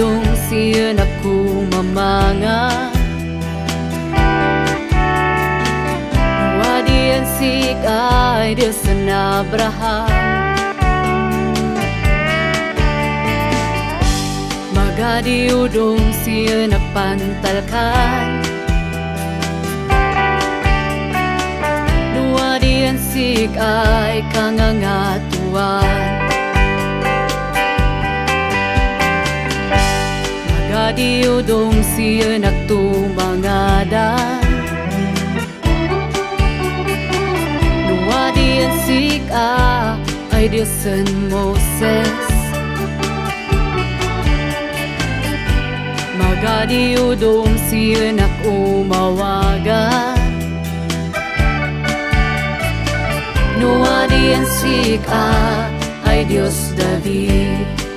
dong sieun aku mamanga Wadien sik ai dia senabraha Magadi di udung sieun pantalkan. Dua dien sik ay kangangatuan Magadi udong siya nagtumangadan. Nuwadian si ka ay Diyos Moses. Magadi udong siya nakumawagan. Nuwadian si ka ay Diyos David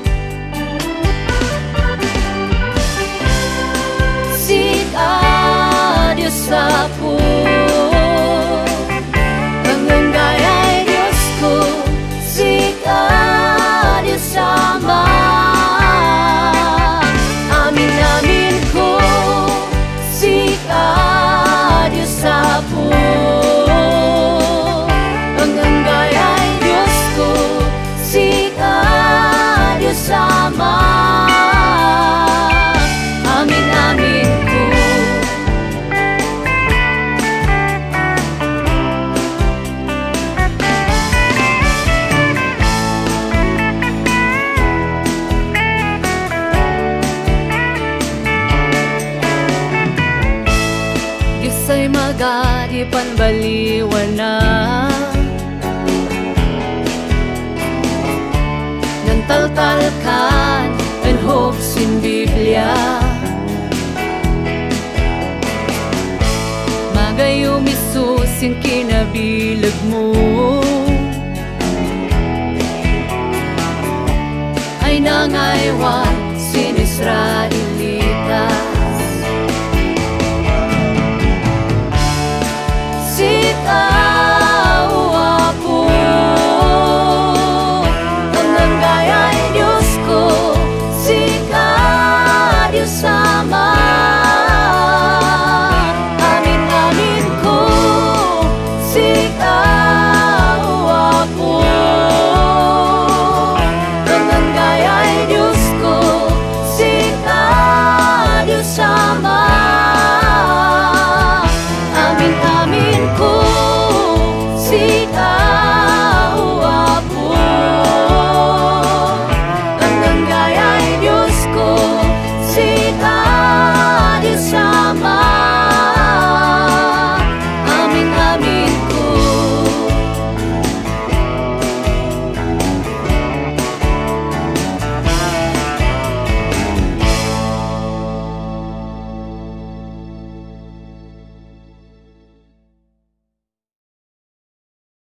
ay magadi panbaliwan na. Nantaltalkan and hopes in Biblia. Magayong Isus yung kinabilag mo. Ay nangaywan